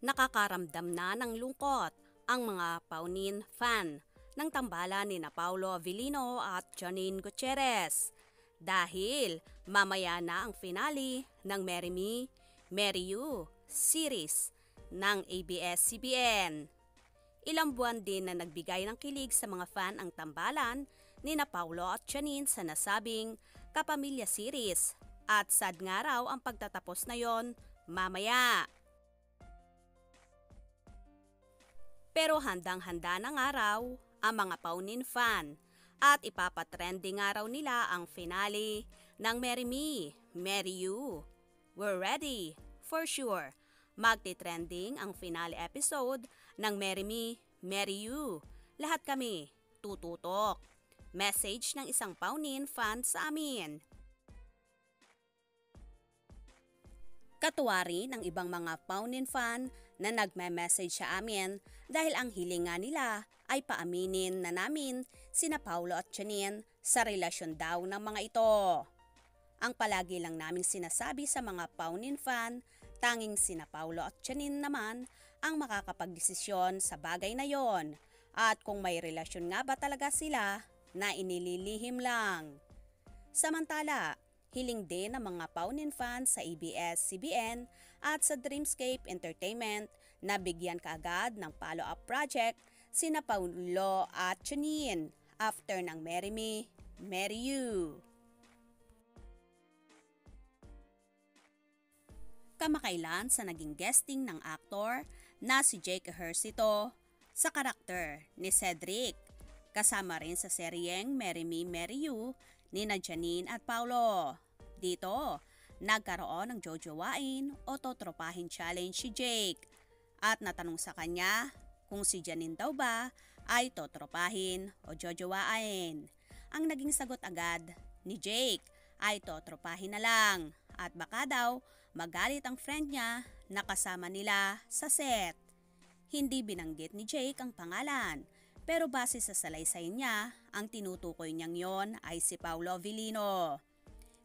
nakakaramdam na ng lungkot ang mga Paunin fan ng tambalan ni na Paulo Avellino at Janine Gutierrez dahil mamaya na ang finale ng Marry Me, Marry You series ng ABS-CBN. Ilang buwan din na nagbigay ng kilig sa mga fan ang tambalan ni na Paulo at Janine sa nasabing Kapamilya series at sad nga raw ang pagtatapos na yon mamaya. Pero handang-handa na nga raw ang mga Paunin fan at ipapatrending nga raw nila ang finale ng Marry Me, Marry You. We're ready, for sure. Magti-trending ang finale episode ng Marry Me, Marry You. Lahat kami, tututok. Message ng isang Paunin fan sa amin. Katuwa rin ang ibang mga Paunin fan na nagme-message sa amin dahil ang hiling nga nila ay paaminin na namin sina Paulo at Janine sa relasyon daw ng mga ito. Ang palagi lang naming sinasabi sa mga Paunin fan, tanging sina Paulo at Janine naman ang makakapagdesisyon sa bagay na yon at kung may relasyon nga ba talaga sila na inililihim lang. Samantala, hiling din ng mga Paunin fans sa ABS-CBN at sa Dreamscape Entertainment na bigyan kaagad ng follow-up project sina Paulo at Janine after ng Marry Me, Marry You. Kamakailan sa naging guesting ng aktor na si Jake Hersito sa karakter ni Cedric. Kasama rin sa seryeng Marry Me, Marry You ni Janine at Paulo. Dito, nagkaroon ng jojowain o totropahin challenge si Jake at natanong sa kanya kung si Janine daw ba ay totropahin o jojowain. Ang naging sagot agad ni Jake ay totropahin na lang at baka daw magalit ang friend niya na kasama nila sa set. Hindi binanggit ni Jake ang pangalan pero base sa salaysay niya, ang tinutukoy niyang yon ay si Paulo Villino.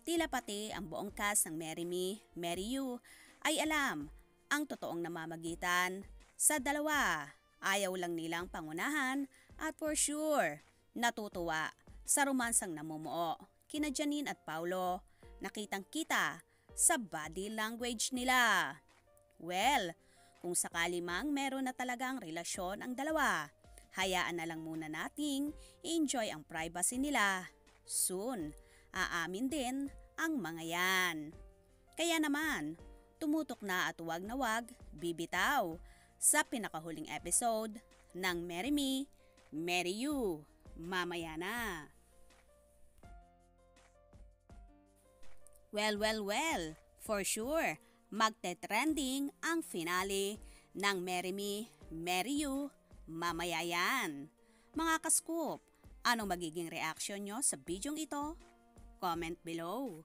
Tila pati ang buong cast ng Marry Me, Marry You ay alam ang totoong namamagitan sa dalawa Ayaw lang nilang pangunahan at for sure, natutuwa sa romansang namumuo kina Janine at Paulo nakitang kita sa body language nila. Well, kung sakali mang meron na talagang relasyon ang dalawa, hayaan na lang muna nating enjoy ang privacy nila. Soon, aamin din ang mga yan. Kaya naman, tumutok na at wag na wag, bibitaw sa pinakahuling episode ng Marry Me, Marry You. Mamaya na. Well, well, well, for sure, magte-trending ang finale ng Marry Me, Marry You, mamaya yan. Mga kascoop, anong magiging reaction nyo sa bidyong ito? Comment below.